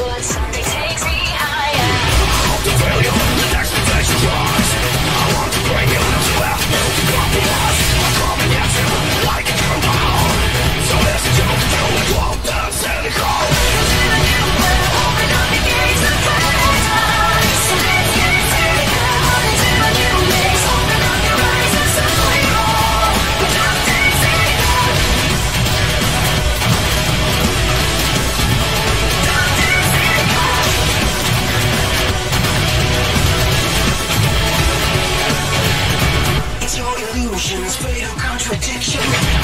So Fatal contradiction.